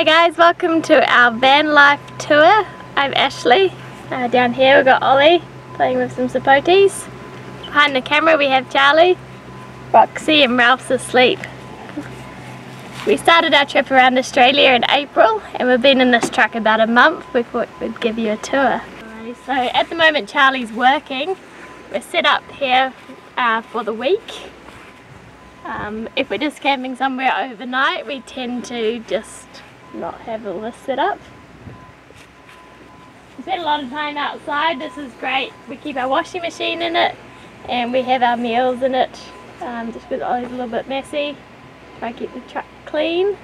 Hi guys, welcome to our van life tour. I'm Ashleigh. Uh, down here we've got Ollie playing with some sapotes. Behind the camera we have Charlie, Roxy and Ralph's asleep. We started our trip around Australia in April and we've been in this truck about a month. We thought we'd give you a tour. So at the moment Charlie's working. We're set up here uh, for the week. Um, if we're just camping somewhere overnight we tend to just not have all this set up. We spend a lot of time outside, this is great. We keep our washing machine in it and we have our meals in it um, just because Ollie's a little bit messy. Try to keep the truck clean.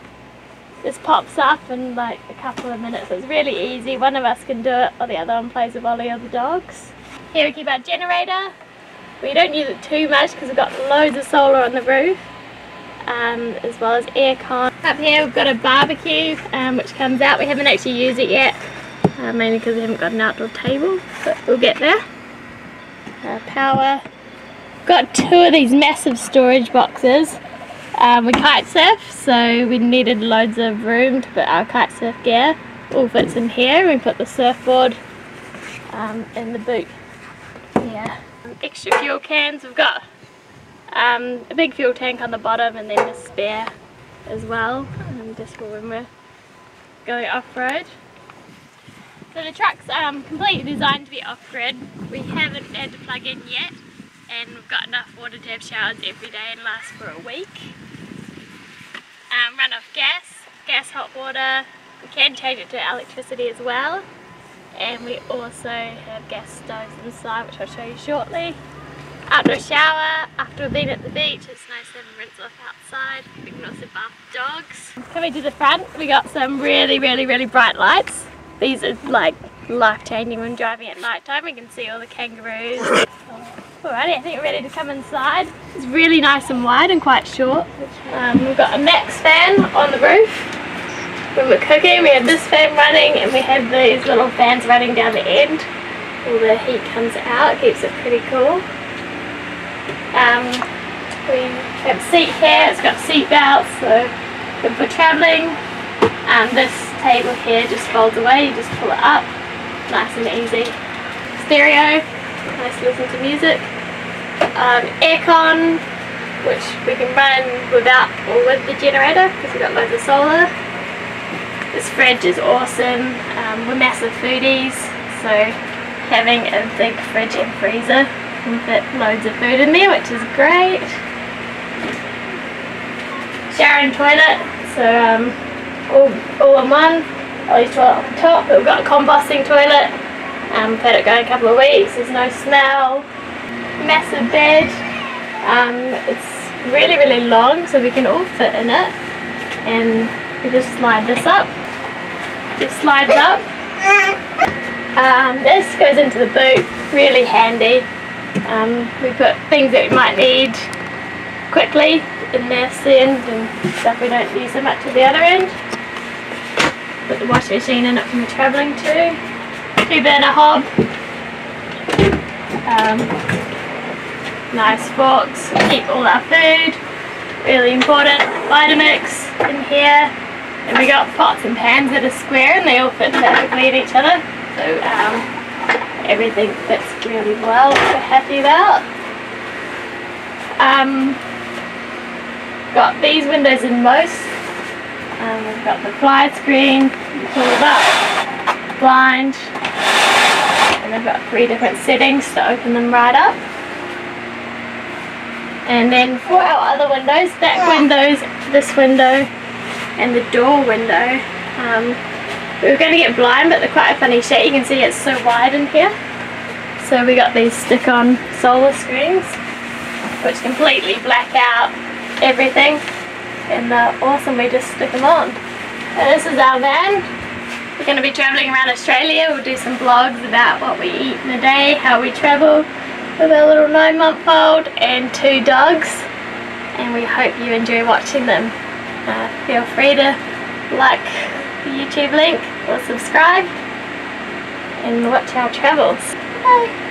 This pops up in like a couple of minutes, it's really easy. One of us can do it or the other one plays with Ollie or the dogs. Here we keep our generator. We don't use it too much because we've got loads of solar on the roof um, as well as aircon. Up here we've got a barbecue um, which comes out. We haven't actually used it yet, uh, mainly because we haven't got an outdoor table, but we'll get there. Uh, power. Got two of these massive storage boxes. Um, we kite surf, so we needed loads of room to put our kite surf gear. All fits in here. We put the surfboard um, in the boot. Yeah. Extra fuel cans. We've got um, a big fuel tank on the bottom and then a spare as well, um, just for when we're going off-road. So the truck's um, completely designed to be off-grid. We haven't had to plug in yet and we've got enough water to have showers every day and last for a week. Um, run off gas, gas hot water, we can change it to electricity as well and we also have gas stoves inside which I'll show you shortly. Outdoor shower after we've been at the beach, it's nice to have a rinse off outside. We can also bath dogs. Coming to the front, we got some really, really, really bright lights. These are like life-changing when driving at night time. We can see all the kangaroos. Alrighty, I think we're ready to come inside. It's really nice and wide and quite short. Um, we've got a MaxxFan on the roof. When we're cooking, we have this fan running and we have these little fans running down the end. All the heat comes out, keeps it pretty cool. Um, we have a seat here, it's got seat belts, so good for travelling. And this table here just folds away, you just pull it up, nice and easy. Stereo, nice to listen to music. Um, aircon, which we can run without or with the generator because we've got loads of solar. This fridge is awesome, um, we're massive foodies, so having a big fridge and freezer can fit loads of food in there, which is great. Shower and toilet, so um, all, all in one. Ollie's toilet on top, we've got a composting toilet. Um, had it going a couple of weeks, there's no smell. Massive bed. Um, it's really, really long, so we can all fit in it. And we just slide this up. It slides up. Um, this goes into the boot, really handy. Um, we put things that we might need quickly in this end and stuff we don't use so much at the other end. Put the washing machine in it when we're travelling too. Two burner hob. Um, nice forks, keep all our food. Really important. Vitamix in here. And we got pots and pans that are square and they all fit perfectly in each other. So um, everything fits really well, we're happy about. Um, got these windows in most. Um, we've got the fly screen, pull it up, blind, and I've got three different settings to open them right up. And then for our other windows, that windows, this window, and the door window, um, we were going to get blind, but they're quite a funny shape. You can see it's so wide in here. So we got these stick-on solar screens, which completely black out everything. And they're awesome, we just stick them on. And this is our van. We're going to be travelling around Australia. We'll do some vlogs about what we eat in a day, how we travel with our little nine-month-old and two dogs. And we hope you enjoy watching them. Uh, feel free to like the YouTube link or subscribe and watch our travels. Bye!